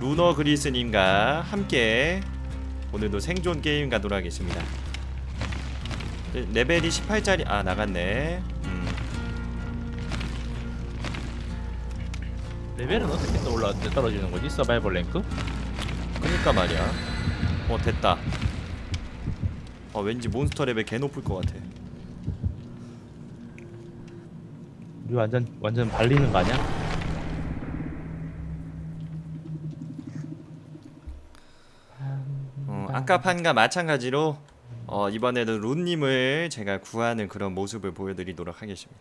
루너 그리스님과 함께 오늘도 생존 게임 가도록 하겠습니다. 네, 레벨이 18짜리 아 나갔네. 음. 레벨은 어떻게 또 올라 떨어지는 거지? 서바이벌 랭크? 그니까 말이야. 어 됐다. 어 왠지 몬스터 레벨 개 높을 것 같아. 우리 완전 완전 발리는 거 아니야? 어, 아까 판과 마찬가지로 어, 이번에는 룬님을 제가 구하는 그런 모습을 보여드리도록 하겠습니다.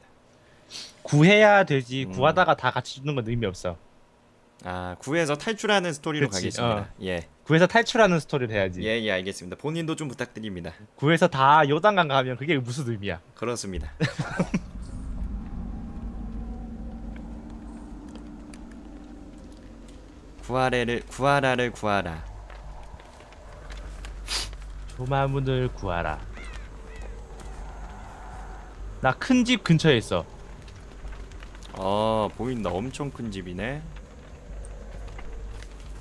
구해야 되지. 음. 구하다가 다 같이 죽는 건 의미 없어. 아 구해서 탈출하는 스토리로 그치, 가겠습니다. 어. 예, 구해서 탈출하는 스토리를 해야지. 예, 예, 알겠습니다. 본인도 좀 부탁드립니다. 구해서 다 요단강 가면 그게 무슨 의미야? 그렇습니다. 구하래를 구하라를 구하라. 조마문을 구하라. 나 큰 집 근처에 있어. 어 보인다. 엄청 큰 집이네.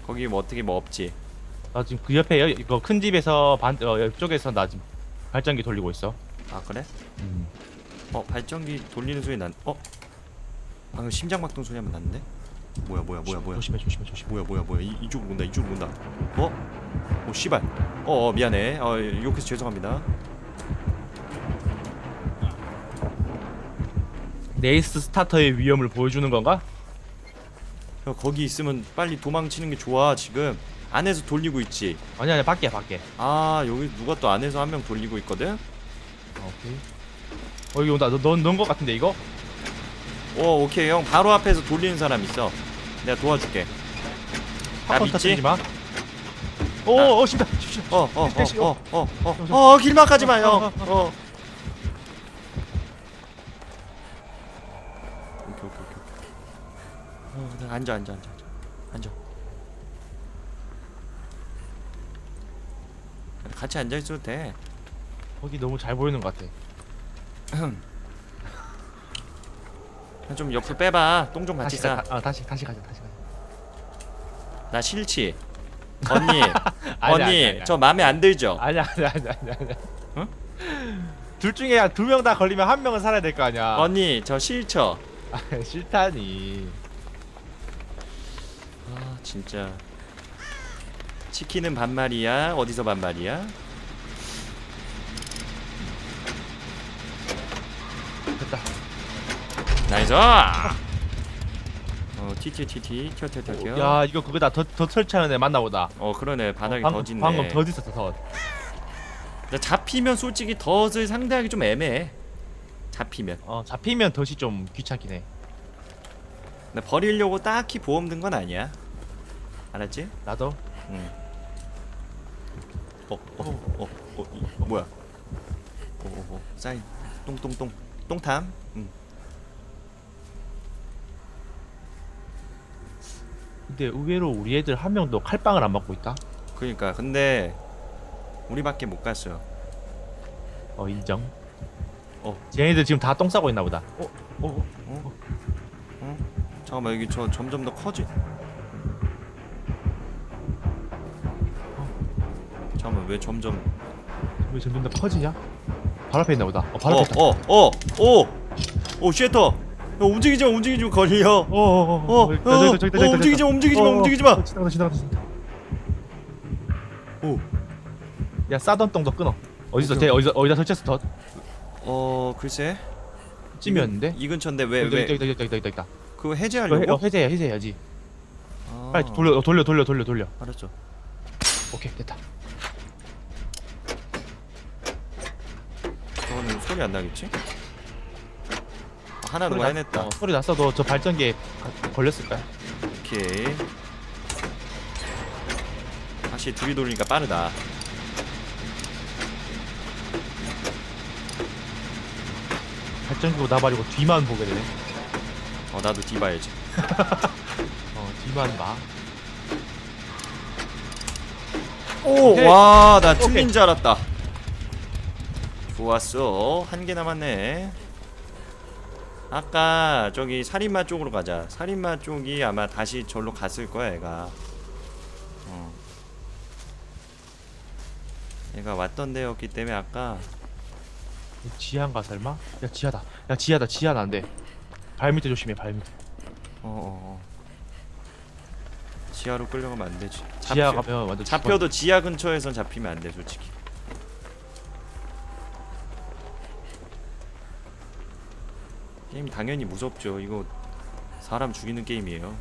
거기 뭐 어떻게 뭐 없지? 나 지금 그 옆에 여, 이거 큰 집에서 반 어, 옆쪽에서 나 지금 발전기 돌리고 있어. 아 그래? 음. 어 발전기 돌리는 소리 난. 어? 방금 심장박동 소리 한번 났는데? 뭐야 뭐야 뭐야 뭐야? 조심해 조심해 조심해. 뭐야 뭐야 뭐야 이, 이쪽으로 온다 이쪽으로 온다 어? 오 씨발 어, 어 미안해 어 욕해서 죄송합니다 네이스 스타터의 위험을 보여주는 건가? 야, 거기 있으면 빨리 도망치는 게 좋아 지금 안에서 돌리고 있지 아니 아니 밖이야 밖에. 아 여기 누가 또 안에서 한 명 돌리고 있거든 어, 오케이. 어 여기 온다. 너넌거 같은데 이거? 오 오케이 형 바로 앞에서 돌리는 사람 있어 내가 도와줄게. 나 믿지? 마. 오오 심다. 심다. 어 어 어 어 어 어 어 길막하지 마요 어 오케이 오케이 오케이 어 네, 앉아 앉아 앉아 앉아. 앉아. 같이 앉아 있어도 돼. 거기 너무 잘 보이는 것 같아. 좀 옆으로 빼봐 똥 좀 같이 다시 싸 가, 아 다시 다시 가자 다시 가자. 나 싫지 언니 아니, 언니 아니, 아니, 저 마음에 안 들죠 아니야 아니야 아니야 아니야. 아니야. 응? 둘 중에 두 명 다 걸리면 한 명은 살아야 될 거 아니야. 언니 저 싫죠 아, 싫다니. 아 진짜 치킨은 반말이야 어디서 반말이야 됐다. nice 어 티티티티 튀어튀어튀어 야 이거 그거다 덫, 덫 설치하는 애 맞나보다. 어 그러네 바닥이 방금, 덫 있네 방금 덫 있었어 덫. 근데 잡히면 솔직히 덫을 상대하기 좀 애매해 잡히면 어 잡히면 덫이 좀 귀찮긴 해. 근데 버리려고 딱히 보험 든 건 아니야 알았지? 나도. 응 어, 어, 어, 어, 이, 어 뭐야? 어, 어, 어, 사인, 똥 똥 똥, 똥탐. 응. 근데 의외로 우리 애들 한 명도 칼빵을 안 맞고 있다. 그러니까 근데 우리밖에 못 갔어요. 어 인정. 어. 쟤네들 지금 다 똥 싸고 있나 보다. 어, 어, 어. 잠깐만 여기 저 점점 더 커지. 잠깐만 왜 점점? 왜 점점 더 커지냐? 바로 앞에 있나 보다. 어, 바로 어, 앞에 있다. 어, 어, 오, 오, 쉐터. 야, 움직이지 마, 움직이지 마, 걸려. 어, 어, 어, 어, 어, 저기 있다, 저기 있다, 저기 있다, 어, 있다. 움직이지 마, 움직이지 마, 어, 어, 움직이지 마. 어, 지나간다, 지나간다, 지나간다. 오, 야 싸던 똥도 끊어. 어디서 쟤 어디서 어디다 설치했어? 더 어, 글쎄. 찜이었는데. 이 근처인데 왜, 왜? 여기, 여기, 여기, 여기 있다. 그거 해, 해제하려고? 어, 해제해, 해제해야지. 아, 빨리 돌려, 어, 돌려, 돌려, 돌려, 돌려. 알았죠. 오케이, 됐다. 저거는 소리 안 나겠지? 아, 하나 누가 해냈다. 났- 어, 소리 났어. 너저 발전기에 가- 걸렸을 거야. 오케이. 다시 둘이 돌리니까 빠르다. 발전기고 나발이고 뒤만 보게 되네. 어 나도 뒤 봐야지. 어, 뒤만 봐. 오, 오케이. 와, 나 오케이. 틀린 줄 알았다. 좋았어. 한 개 남았네. 아까 저기 살인마 쪽으로 가자. 살인마 쪽이 아마 다시 절로 갔을 거야, 얘가. 어. 얘가 왔던 데였기 때문에 아까 지하인가 설마? 야 지하다. 야 지하다. 지하는 안 돼. 발 밑에 조심해. 발 밑에. 어, 어, 어. 지하로 끌려가면 안 되지. 지하 가면 완전 잡혀도 지하 근처에선 잡히면 안 돼, 솔직히. 게임 당연히 무섭죠. 이거 사람 죽이는 게임이에요.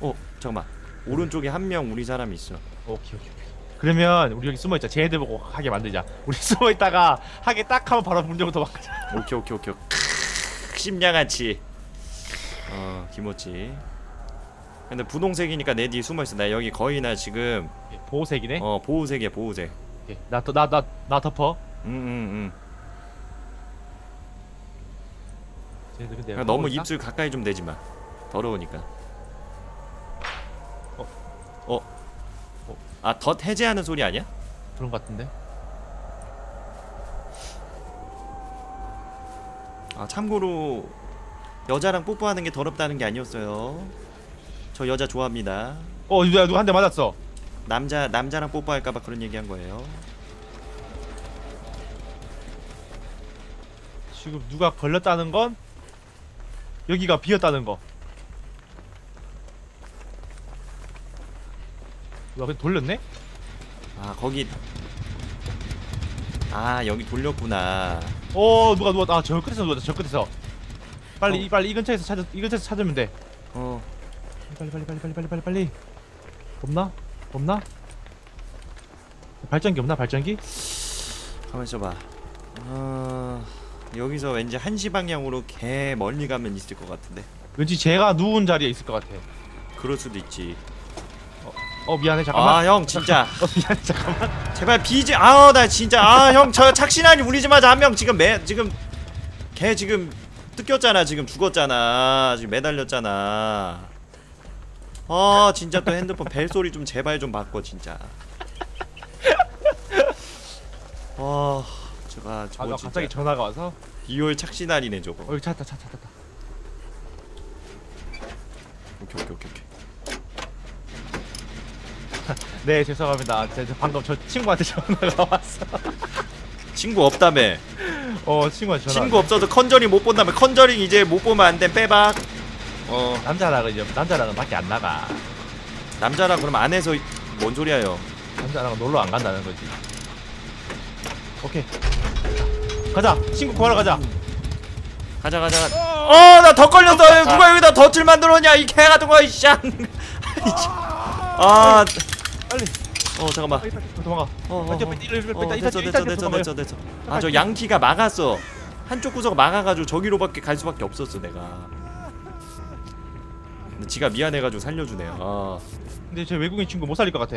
어, 잠깐만. 오른쪽에 한 명 우리 사람 있어. 오케이 오케이. 오케이. 그러면 우리 여기 숨어 있자. 쟤네들 보고 하게 만들자. 우리 숨어 있다가 하게 딱 하면 바로 문 열고 도망가자. 오케이, 오케이, 오케이. 크으, 심양아치. 어, 김호치. 근데 분홍색이니까 내 뒤에 숨어 있어. 나 여기 거의 나 지금 예, 보호색이네. 어 보호색이야, 보호색. 나나나나 덮어. 응, 응, 응. 쟤네들 근데 그러니까 너무 있나? 입술 가까이 좀 대지 마. 더러우니까. 어. 어. 어. 아, 덧 해제하는 소리 아니야? 그런 것 같은데. 아, 참고로 여자랑 뽀뽀하는 게 더럽다는 게 아니었어요. 저 여자 좋아합니다. 어 누가 누가 한 대 맞았어. 남자 남자랑 뽀뽀할까 봐 그런 얘기한 거예요. 지금 누가 걸렸다는 건 여기가 비었다는 거. 누가 근데 돌렸네? 아, 거기 아, 여기 돌렸구나. 어 누가 누가 아저 끝에서 누웠다 저 끝에서. 빨리 어. 이 빨리 이 근처에서 찾아 이 근처에서 찾으면 돼. 어. 빨리 빨리 빨리 빨리 빨리 빨리 빨리. 없나? 없나? 발전기 없나 발전기? 가만 있어 봐. 아, 여기서 왠지 한시 방향으로 개 멀리 가면 있을 것 같은데. 왠지 제가 누운 자리에 있을 것 같아. 그럴 수도 있지. 어 미안해 잠깐만. 아, 형 진짜. 어 미안해 잠깐만. 제발 비지 아우 나 진짜 아 형 저 착신아니 울리지 마자 한 명 지금 매 지금 걔 지금 뜯겼잖아 지금 죽었잖아 지금 매달렸잖아 아 진짜 또 핸드폰 벨 소리 좀 제발 좀 바꿔 진짜 아 제가 아 저거 나 진짜 갑자기 전화가 와서. real 착신아리네 저거 어 여기 찾았다 찾았다 찾았다. 오케이 오케이 오케이 오케이 네 죄송합니다. 제, 저 방금 저 친구한테 전화가 왔어. 친구 없다며 어 친구한테 전화. 친구 없어서 컨저링 못 본다며 컨저링 이제 못 보면 안돼 빼박 어 남자랑은 이제 남자랑은 밖에 안 나가. 남자랑 그럼 안에서 뭔 소리야요 남자랑 놀러 안 간다는 거지. 오케이. 가자. 친구 구하러 가자. 가자 가자 가자 어나 더 걸렸어 누가 여기다 덫을 만들었냐 이 개 같은 거 이씨 아 빨리. 어 잠깐만 도망가. 어, 어, 어. 어, 됐어 됐어 됐어 됐어 됐어 아저 양키가 막았어 한쪽 구석 막아가지고 저기로밖에 갈 수밖에 없었어 내가 근데 지가 미안해가지고 살려주네요 아 근데 제 외국인 친구 못 살릴 것 같아.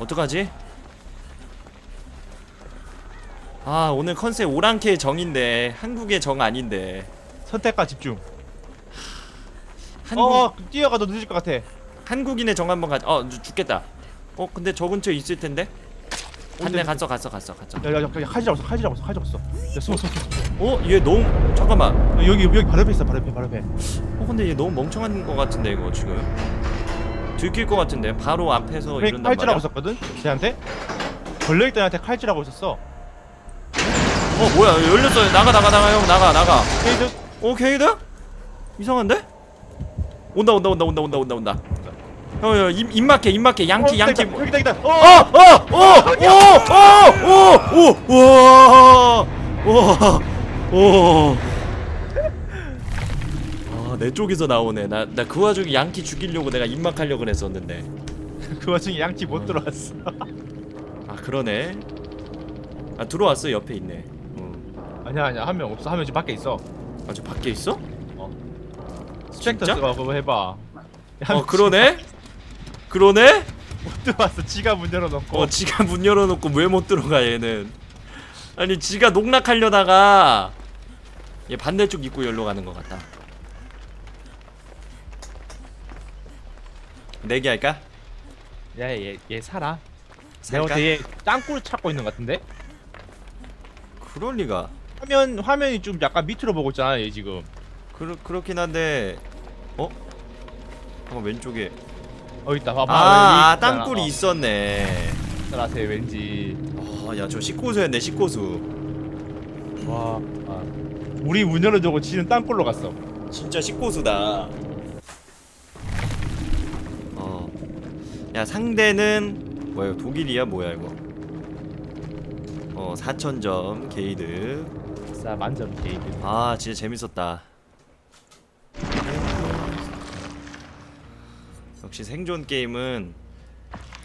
어떡하지? 아 오늘 컨셉 오랑캐의 정인데 한국의 정 아닌데 선택과 집중. 한국 어 뛰어가도 늦을 것 같아. 한국인의 정 한번 가자. 어 죽- 죽겠다. 어 근데 저 근처에 있을 텐데. 한대 갔어 갔어 갔어 갔어. 야야야 칼질 잡았어 칼질 잡았어 칼질 잡았어. 야 숨어 숨어. 어? 얘 너무 잠깐만. 야, 여기 여기 바로 옆에 있어 바로 옆에 바로 옆에. 어 근데 얘 너무 멍청한 거 같은데 이거 지금. 들킬 것 같은데 바로 앞에서 그래, 이런단 칼질하고 말이야. 있었거든. 쟤한테 걸려있던 애한테 칼질하고 있었어. 어 뭐야 열렸어. 나가 나가 나가 형 나가 나가. 케이드 어 케이드? 이상한데? 온다 온다 온다 온다 온다 온다 온다. 형형 입막해 입막해 양키 양키. 어, 여기다 여기다. 어, 어. 어, 아, 쪽에서 나오네. 나 나 그 와중에 양키 죽이려고 내가 입막하려고 그랬었는데. 그 와중에 양치 못 들어왔어. 아 그러네. 아 들어왔어 옆에 있네. 어. 아니야 아니야 한 명 없어 한 명 지금 밖에 있어. 아 저 밖에 있어? 스펙터 진짜? 쓰고 그거 해봐. 어 그러네. 그러네? 못 들어왔어. 지가 문 열어놓고. 어 지가 문 열어놓고 왜 못 들어가 얘는. 아니 지가 농락하려다가 얘 반대쪽 입구 열로 가는 것 같다. 내기 할까? 야얘얘 얘 살아. 내가 얘 땅굴 찾고 있는 것 같은데. 그럴 리가. 화면 화면이 좀 약간 밑으로 보고 있잖아 얘 지금. 그렇 그렇긴 한데 어? 잠깐 왼쪽에. 어 있다. 봐봐. 아, 아. 땅굴이 어, 있었네. 라세 왠지. 아야저 식고수였네 식고수. 와 아. 우리 문 열어주고 지는 땅굴로 갔어. 진짜 식고수다. 어야 상대는 뭐야 독일이야? 뭐야 이거? 어 4천점 개이득 싸 만점 개이득 아 진짜 재밌었다. 역시 생존 게임은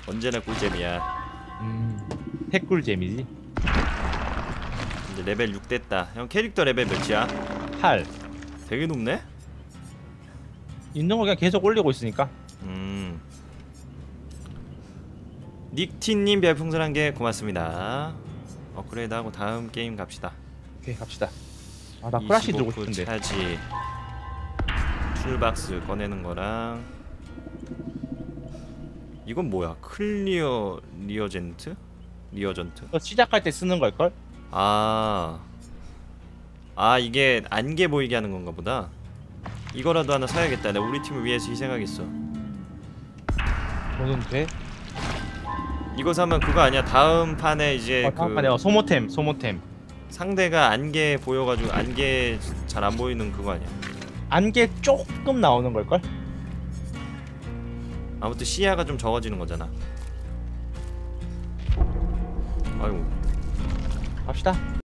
언제나 꿀잼이야. 음 핵꿀 재미지. 이제 레벨 6 됐다. 형 캐릭터 레벨 몇이야? 8 되게 높네? 있는 거 그냥 계속 올리고 있으니까. 음. 닉티님 별풍선 한 개 고맙습니다. 업그레이드하고 다음 게임 갑시다 오케이 갑시다 아나 크라시 들고 25프 싶은데 차지 툴박스 꺼내는 거랑 이건 뭐야 클리어 리어젠트? 리어전트? 시작할 때 쓰는 걸걸? 아, 아 이게 안개 보이게 하는 건가 보다. 이거라도 하나 사야겠다. 내가 우리 팀을 위해서 희생하겠어. 돈은 돼? 이거 사면 그거 아니야? 다음 판에 이제 어, 그 다음 판에 어, 소모템 소모템 상대가 안개 보여가지고 안개 잘 안 보이는 그거 아니야? 안개 조금 나오는 걸걸? 아무튼 시야가 좀 적어지는 거잖아. 아이고. 갑시다